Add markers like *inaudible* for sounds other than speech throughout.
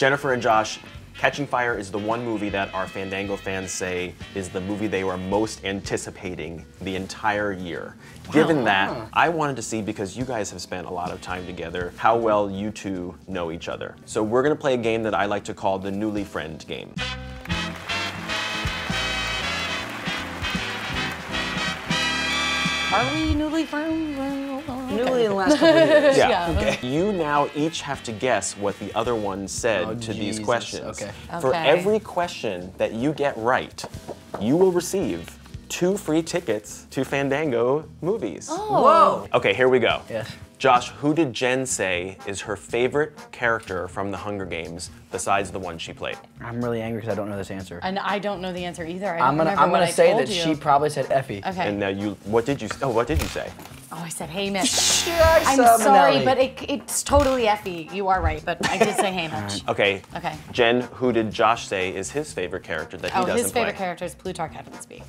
Jennifer and Josh, Catching Fire is the one movie that our Fandango fans say is the movie they were most anticipating the entire year. Given that, I wanted to see, because you guys have spent a lot of time together, how well you two know each other. So we're gonna play a game that I like to call the Newly Friend game. Are we newly friends? Newly in the last couple *laughs* years. Yeah. Yeah. *laughs* You now each have to guess what the other one said Oh, to these questions. Okay. For Okay. every question that you get right, you will receive two free tickets to Fandango movies. Oh. Whoa. Okay, here we go. Yes. Josh, who did Jen say is her favorite character from the Hunger Games besides the one she played? I'm really angry because I don't know this answer. And I don't know the answer either. I I'm gonna I'm gonna I say told that you. she probably said Effie. Okay. And now you, what did you? Oh, what did you say? Oh, I said Haymitch. Yeah, I'm sorry, but it, it's totally Effie. You are right, but I did say Haymitch. Okay. Okay. Jen, who did Josh say is his favorite character that he Oh, doesn't play? his favorite play? character is Plutarch Heavensbee.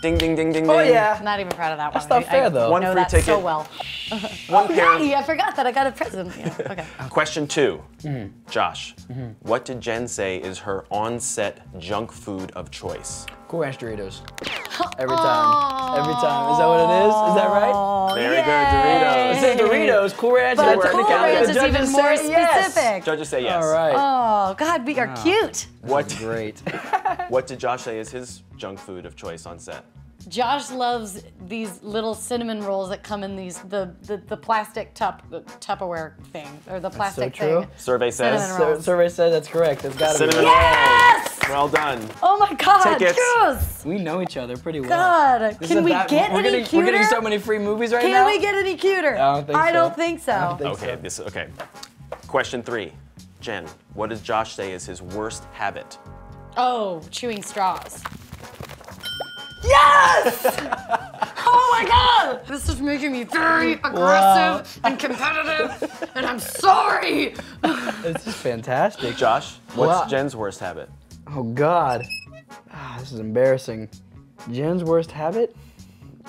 Ding, ding, ding, ding, Oh ding. yeah. I'm not even proud of that That's one. not fair, I, though. One know free that so well. *laughs* One pair. Yay, I forgot that I got a present. Yeah, *laughs* okay. Question 2 Mm-hmm. Josh, what did Jen say is her on-set junk food of choice? Cool Ranch Doritos. *laughs* Every time. Every time. Is that what it is? Is that right? Very Yay. good, It says Doritos. Cool Ranch. But Cool Cool Ranch The is even more say yes. specific. Judges say yes. All right. Oh, God, we are cute. What, Great. *laughs* what did Josh say is his junk food of choice on set? Josh loves these little cinnamon rolls that come in these the the, the plastic tup Tupperware thing or the plastic true. thing. Survey says Cinnamon survey says that's correct. It's gotta be. cinnamon right. Yes! Rolls. Well done. Oh my God! Tickets. Yes! We know each other pretty well. God, This can we about- get we're any getting, cuter? We're getting so many free movies right Can now. Can we get any cuter? I don't think I so. don't think so. I don't think Okay, so. this okay. Question three. Jen, what does Josh say is his worst habit? Oh, chewing straws. Yes! *laughs* oh my god! This is making me very aggressive and competitive, and I'm sorry! This is fantastic. Josh, what's Wow. Jen's worst habit? Oh God. Ah, this is embarrassing. Jen's worst habit?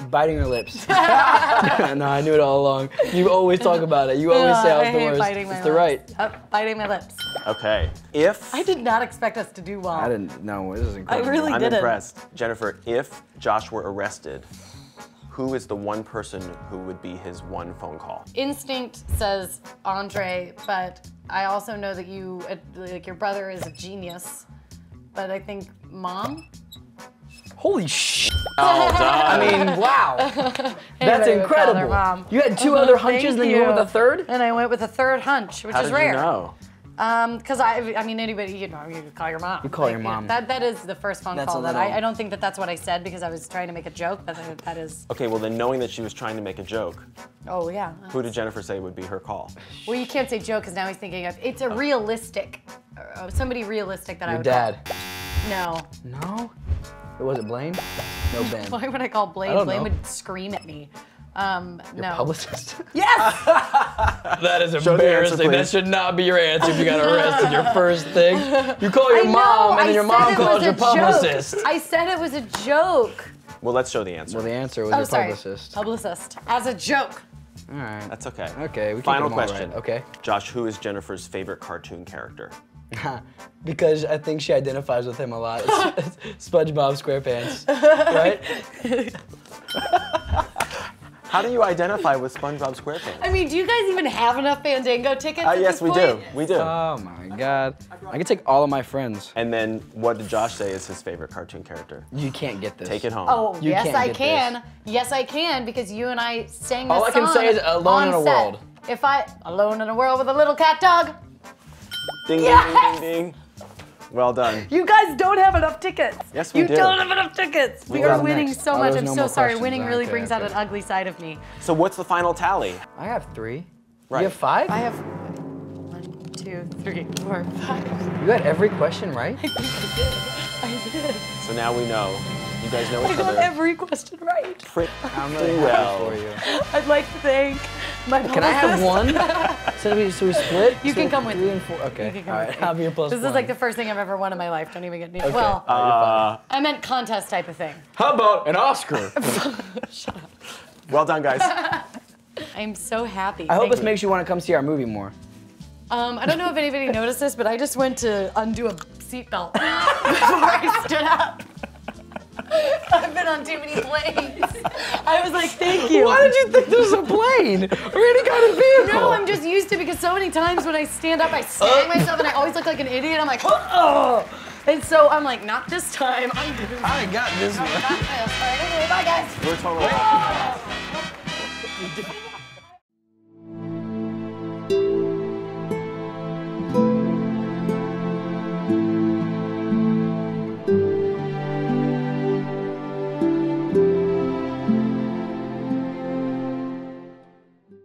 Biting her lips. *laughs* *laughs* no, I knew it all along. You always talk about it. You always say I was I the worst. biting my it's the lips. right. Yep, biting my lips. Okay. If I did not expect us to do well. I didn't know. This is incredible. really I'm didn't. impressed. Jennifer, if Josh were arrested, who is the one person who would be his one phone call? Instinct says Andre, but I also know that you, uh, like your brother is a genius. But I think mom? Holy sh! *laughs* Well done. I mean, wow. *laughs* That's Anybody would call their incredible. mom. You had two other hunches, and then you went with a third. And I went with a third hunch, which How is did rare. you know? Um, because I, I mean, anybody, you know, you call your mom. You call your Like, mom. That that is the first phone That's call a that I, I don't think that that's what I said because I was trying to make a joke, but that- that is. Okay, well then knowing that she was trying to make a joke, Oh yeah. who did Jennifer say would be her call? Well, you can't say joke because now he's thinking of it's a realistic, uh, somebody realistic that I Your would dad. call. No. No. It wasn't Blaine. No *laughs* Ben. Why would I call Blaine? I don't Blaine know. would scream at me. Um, no. Publicist. *laughs* Yes. *laughs* That is the answer, embarrassing. that should not be your answer if you got arrested. Your first thing. You call your know, mom, and I then your said mom it calls was your a joke. publicist. I said it was a joke. Well, let's show the answer. Well, the answer was Oh, your sorry. publicist. Publicist. As a joke. All right. That's okay. Okay, we can Final get question. right, okay. Josh, who is Jennifer's favorite cartoon character? *laughs* because I think she identifies with him a lot. It's, *laughs* it's SpongeBob SquarePants, right? *laughs* How do you identify with SpongeBob SquarePants? I mean, do you guys even have enough Fandango tickets? Uh, yes, we point? do. We do. Oh my God! I can take all of my friends. and then what did Josh say is his favorite cartoon character? You can't get this. Take it home. Oh, You yes, I get can. Yes, I can because you and I sang this All I can song say is Alone in a set. World. If I alone in a world with a little cat dog, Ding, Yes! ding, ding, ding, ding. Well done. you guys don't have enough tickets. Yes, we you do. don't have enough tickets. We What's are winning next? so Oh, much. I'm no so sorry. Winning really Okay, brings out an ugly side of me. So what's the final tally? I have three. Right. You have five? I have one, two, three, four, five. You had every question right? I *laughs* think I did. I did. So now we know. You guys know each I each got every question right. pretty well. happy for you. I'd like to thank my Can I have *laughs* one? so we so we split. You So can come with three me. and four. Okay. You can come All with right. me. I'll be your plus This one. is like the first thing I've ever won in my life. Don't even get me. Okay. Well, Uh, I meant contest type of thing. How about an Oscar? *laughs* Shut up. well done, guys. *laughs* I'm so happy. I hope Thank this you. makes you want to come see our movie more. Um, I don't know if anybody noticed this, but I just went to undo a seatbelt before I stood up. I've been on too many planes. *laughs* I was like, thank you. Why did you think this was a plane or any kind of vehicle? No, I'm just used to because so many times when I stand up, I snag uh. myself and I always look like an idiot. I'm like, oh. And so I'm like, not this time. I'm doing *laughs* I got this *laughs* one. All right, anyway, bye guys. We're totally.